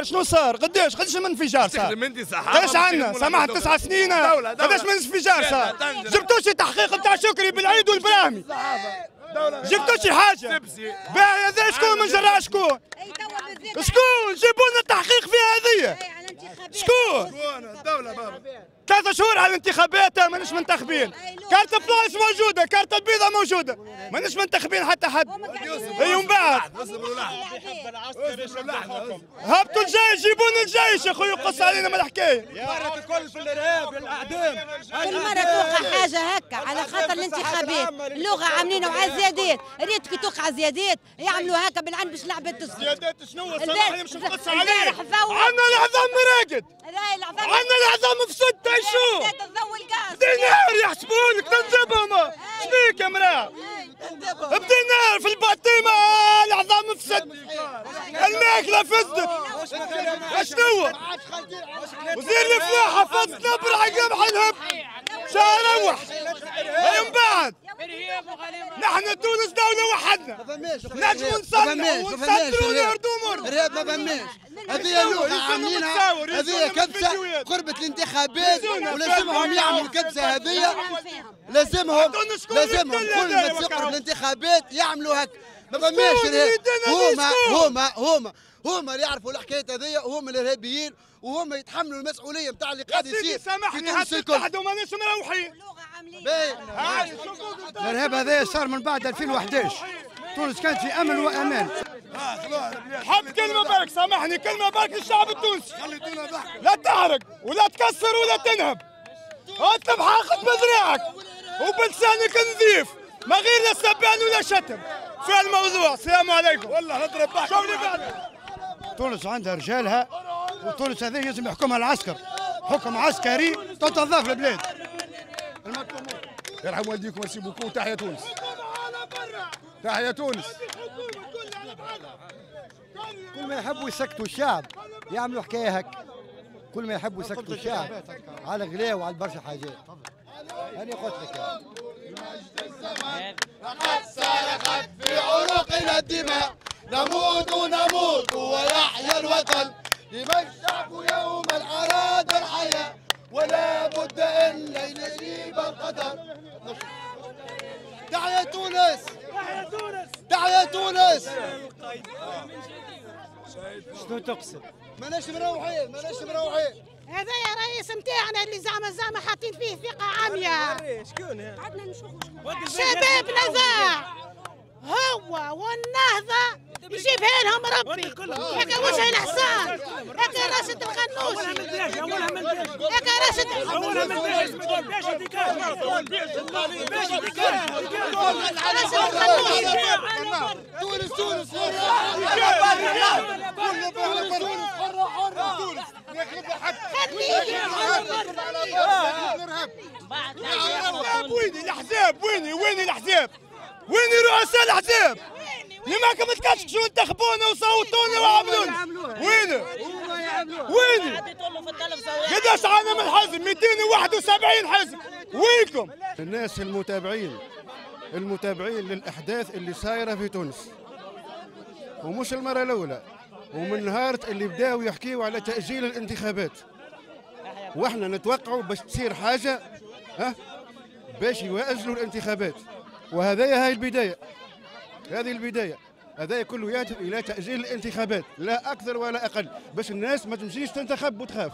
صار؟ شنو صار؟ قداش قداش من انفجار صار؟ قداش عندنا سمحت تسع سنين. قداش من انفجار صار؟ جبتوا شي تحقيق بتاع شكري بالعيد والبراهمي جبتوا شي حاجة هذا شكون من جراح شكون؟ شكون؟ جيبوا لنا التحقيق في هذه شكون؟ شكون الدولة بابا ثلاثة شهور على الانتخابات مانيش منتخبين. كارت بلايص موجودة كارت البيضة موجودة. مانيش منتخبين حتى حد. إي ومن بعد. هبطوا الجيش جيبوا لنا الجيش يا أخوي قص علينا من الحكاية. مرت الكل في الارهاب الاعدام كل مرة توقع حاجة هكا على خاطر الانتخابات. اللغة عاملينها وعلى زيادات ريت كي توقع زيادات يعملوا هكا بالعند باش لعبة تصدر زيادات شنو؟ سامحني مش نقص ضوء. عندنا العظام العظام عندنا العظام في ستة شو الضوء الغاز دينار يحسبونك تنجبهم شبيك يا مرأة؟ بدينار في البطيمة العظام فسد الماكلة فسدت شنو وزير الفلاحة فسد نبر عقب حنهب شهر روح من بعد. نحن تونس دولة وحدنا. نجموا نصلحوا ونسدروا ونهردوا الرهاب ما فهمناش هذه اللغة عاملينها هذه كبسة قربت الانتخابات ولازمهم يعملوا الكبسه هذه لازمهم لازمهم كل ما تقرب الانتخابات يعملوا هك ما فماش هما؟ هما هما هما اللي يعرفوا الحكاية هذه وهما الارهابيين وهما يتحملوا المسؤولية نتاع اللي قاعد يصير في سامحني تونس الكل تحدوا مانيش مروحين الإرهاب هذا صار من بعد 2011 تونس كانت في امن وأمان. حط كلمة برك سامحني كلمة برك للشعب التونسي. لا تحرق ولا تكسر ولا تنهب. اطلب حقك بذراعك وبلسانك نظيف ما غير لا سبان ولا شتم. في الموضوع السلام عليكم. والله نضرب بعد؟ تونس عندها رجالها وتونس هذه لازم يحكمها العسكر. حكم عسكري تتضاف البلاد يرحم والديكم merci beaucoup تحيا تونس. تحيا تونس. كل ما يحبوا يسكتوا الشعب يعملوا حكاية هك كل ما يحبوا يسكتوا الشعب على غلاء وعلى برشا حاجات. أنا قلت لك يعني. في عروقنا الدماء نموت نموت ويحيا الوطن لمن الشعب يوم الأراد الحياة ولا بد إن يجيب القدر تحيا تونس. تحيا تونس. شنو تقصد؟ ماناش مروحين ماناش مروحين. هذا يا رئيس نتاعنا اللي زعما زعما حاطين فيه ثقة عامية. شباب نزاع. هو والنهضة يجيبها لهم ربي. هكا وجه الحصان؟ هكا راشد الخنوشي هكا راشد راشد الخنوشي تونس تونس الاحزاب ويني الاحزاب ويني ويني الاحزاب ويني رؤساء الاحزاب لما ما تكشكشوا انتخبونا وصوتونا وعملونا ويني ويني قداش عنا من حزب 271 حزب وينكم الناس المتابعين المتابعين للأحداث اللي صايره في تونس. ومش المرة الأولى ومن نهار اللي بداوا يحكيوا على تأجيل الانتخابات. وإحنا نتوقعوا باش تصير حاجة ها باش يوأجلوا الانتخابات. وهذه هاي البداية هذه البداية. هذا كله يهدف إلى تأجيل الانتخابات لا أكثر ولا أقل. باش الناس ما تمشيش تنتخب وتخاف.